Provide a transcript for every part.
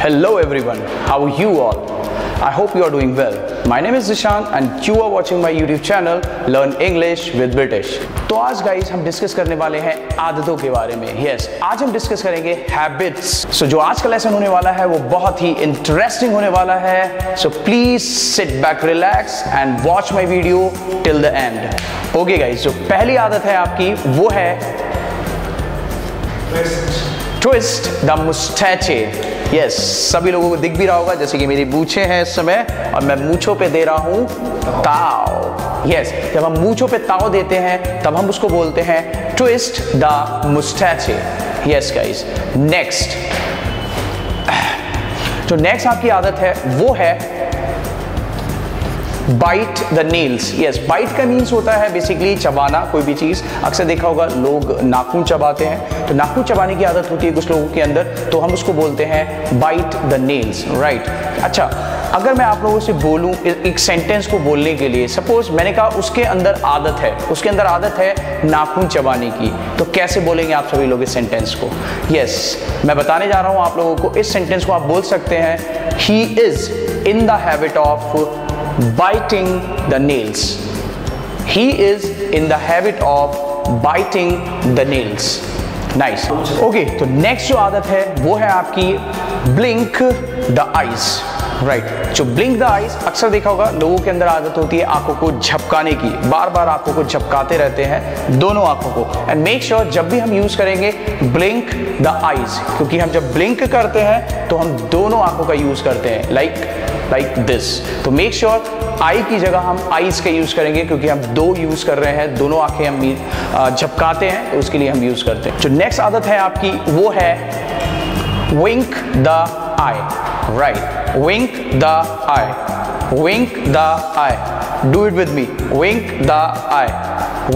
Hello everyone, how are you all? I hope you are doing well. My name is Zishan and you are watching my YouTube channel Learn English with British. तो आज guys हम discuss करने वाले हैं आदतों के बारे में। यस yes, आज हम डिस्कस करेंगे हैबिट्स सो so, जो आज का लेसन होने वाला है वो बहुत ही इंटरेस्टिंग होने वाला है। So please sit back relax and watch my video till the end okay guys जो पहली आदत है आपकी वो है ट्विस्ट द मुस्टैचे यस सभी लोगों को दिख भी रहा होगा, जैसे कि मेरी मूछे हैं इस समय, और मैं मूछों पे दे रहा हूँ ताव। यस जब हम मूछों पे ताव देते हैं, तब हम उसको बोलते हैं twist the moustache yes guys next जो नेक्स्ट आपकी आदत है, वो है bite the nails yes bite का मीन्स होता है बेसिकली चबाना कोई भी चीज़। अक्सर देखा होगा लोग नाखून चबाते हैं। तो नाखून चबाने की आदत होती है कुछ लोगों के अंदर तो हम उसको बोलते हैं बाइट द नेल्स राइट अच्छा अगर मैं आप लोगों से बोलूँ एक सेंटेंस को बोलने के लिए सपोज़ मैंने कहा उसके अंदर आदत है। उसके अंदर आदत है नाखून चबाने की। तो कैसे बोलेंगे आप सभी लोग इस सेंटेंस को? यस yes, मैं बताने जा रहा हूँ आप लोगों को इस सेंटेंस को आप बोल सकते हैं he is in the habit of biting the nails. He is in the habit of biting the nails. Nice. Okay, तो next जो आदत है वो है आपकी blink the eyes. Right right. जो ब्लिंक द आइज़ अक्सर देखा होगा, लोगों के अंदर आदत होती है आँखों को झपकाने की। बार बार आँखों को झपकाते रहते हैं दोनों आँखों को। एंड मेक श्योर जब भी हम यूज़ करेंगे ब्लिंक द आइज़ क्योंकि हम जब ब्लिंक करते हैं तो हम दोनों आँखों का यूज़ करते हैं। लाइक लाइक दिस तो मेक श्योर आई की जगह हम आईज का यूज़ करेंगे, क्योंकि हम दो यूज़ कर रहे हैं, दोनों आँखें हम झपकाते हैं तो उसके लिए हम यूज़ करते हैं। जो नेक्स्ट आदत है आपकी, वो है wink the eye right wink the eye wink the eye do it with me wink the eye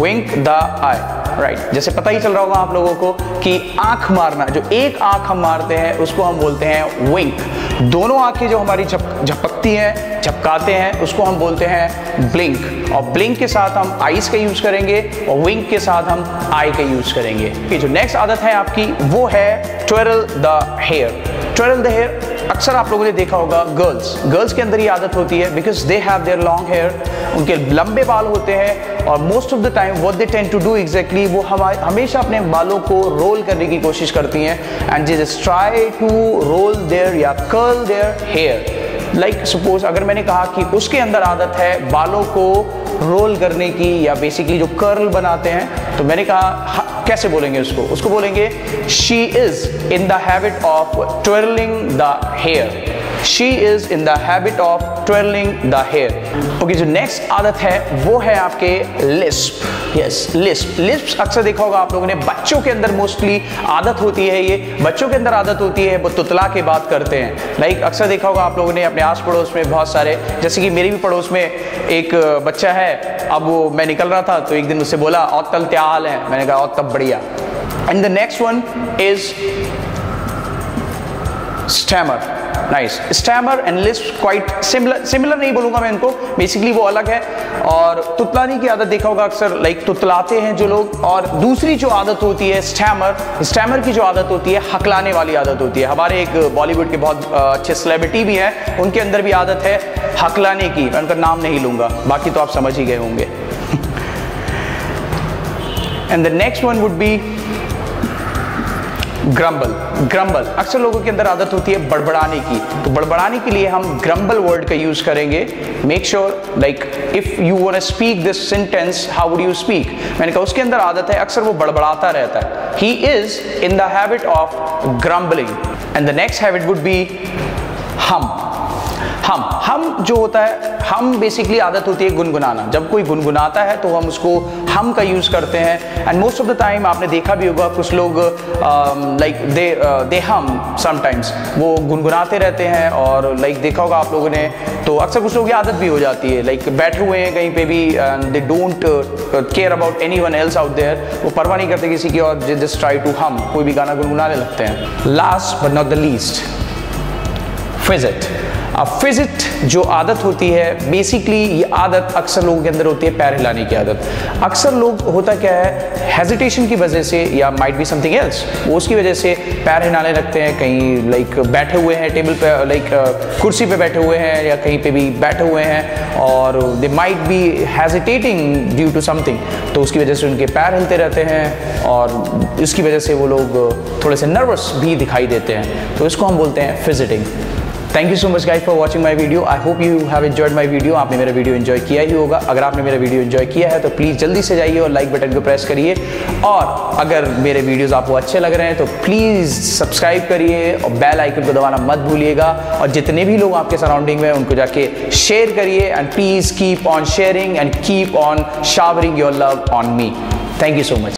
wink the eye right right. जैसे पता ही चल रहा होगा आप लोगों को कि आँख मारना जो एक आँख हम मारते हैं उसको हम बोलते हैं विंक दोनों आँखें जो हमारी झपकती जप, हैं झपकाते हैं उसको हम बोलते हैं ब्लिंक और ब्लिंक के साथ हम आइस का यूज़ करेंगे और विंक के साथ हम आई का यूज़ करेंगे. ये जो नेक्स्ट आदत है आपकी वो है twirl the hair twirl the hair अक्सर आप लोगों ने देखा होगा गर्ल्स गर्ल्स के अंदर ये आदत होती है because they have their long hair उनके लंबे बाल होते हैं और most of the time what they tend to do exactly वो हमेशा अपने बालों को रोल करने की कोशिश करती हैं and just try to roll their या curl their hair like like, suppose अगर मैंने कहा कि उसके अंदर आदत है बालों को रोल करने की या बेसिकली जो कर्ल बनाते हैं तो मैंने कहा कैसे बोलेंगे उसको? उसको बोलेंगे she is in the habit of twirling the hair she is in the habit of twirling the hair okay जो नेक्स्ट आदत है वो है आपके लिस्प यस लिस्प लिस्प अक्सर देखा होगा आप लोगों ने बच्चों के अंदर मोस्टली आदत होती है ये। बच्चों के अंदर आदत होती है वो तुतला के बात करते हैं। लाइक like, अक्सर देखा होगा आप लोगों ने अपने आस पड़ोस में बहुत सारे जैसे कि मेरे भी पड़ोस में एक बच्चा है अब वो मैं निकल रहा था तो एक दिन उससे बोला और तल क्या है। मैंने कहा और तब बढ़िया। And the next one is stammer nice stammer and list quite similar similar नहीं बोलूँगा मैं इनको। बेसिकली वो अलग है। और तुतलाने की आदत देखा होगा अक्सर लाइक तुतलाते हैं जो लोग। और दूसरी जो आदत होती है स्टैमर स्टैमर की जो आदत होती है, हकलाने वाली आदत होती है। हमारे एक बॉलीवुड के बहुत अच्छे सेलिब्रिटी भी हैं, उनके अंदर भी आदत है हकलाने की। मैं उनका नाम नहीं लूँगा। बाकी तो आप समझ ही गए होंगे। And the next one would be grumble grumble. अक्सर लोगों के अंदर आदत होती है बड़बड़ाने की। तो बड़बड़ाने के लिए हम ग्रम्बल वर्ड का यूज़ करेंगे। Make sure like if you वो speak this sentence how would you speak मैंने कहा, उसके अंदर आदत है, अक्सर वो बड़बड़ाता रहता है। He is in the habit of grumbling and the next habit would be hum. Hum hum जो होता है, हम बेसिकली आदत होती है गुनगुनाना। जब कोई गुनगुनाता है तो हम उसको, हम का यूज़ करते हैं। And most of the time आपने देखा भी होगा, कुछ लोग लाइक दे दे हम समटाइम्स वो गुनगुनाते रहते हैं और लाइक देखा होगा आप लोगों ने तो अक्सर कुछ लोगों की आदत भी हो जाती है। लाइक बैठे हुए हैं कहीं पे भी they don't care about anyone else out there वो परवाह नहीं करते किसी की और जस्ट ट्राई टू हम कोई भी गाना गुनगुनाने लगते हैं। Last but not the least fidget अब फिजिट जो आदत होती है बेसिकली ये आदत अक्सर लोगों के अंदर होती है पैर हिलाने की आदत। अक्सर लोग होता क्या है हेजिटेशन की वजह से या माइट बी समथिंग एल्स वो उसकी वजह से पैर हिलाने लगते हैं, कहीं लाइक बैठे हुए हैं टेबल पे लाइक कुर्सी पे बैठे हुए हैं या कहीं पे भी बैठे हुए हैं और they might be hesitating due to something तो उसकी वजह से उनके पैर हिलते रहते हैं और इसकी वजह से वो लोग थोड़े से नर्वस भी दिखाई देते हैं। तो इसको हम बोलते हैं fidgeting thank you so much guys for watching my video I hope you have enjoyed my video आपने मेरा वीडियो एंजॉय किया ही होगा। अगर आपने मेरा वीडियो एंजॉय किया है तो प्लीज़ जल्दी से जाइए और लाइक बटन को प्रेस करिए। और अगर मेरे वीडियोस आपको अच्छे लग रहे हैं तो प्लीज़ सब्सक्राइब करिए और बेल आइकन को दबाना मत भूलिएगा। और जितने भी लोग आपके सराउंडिंग में उनको जाके शेयर करिए and please keep on sharing and keep on showering your love on me thank you so much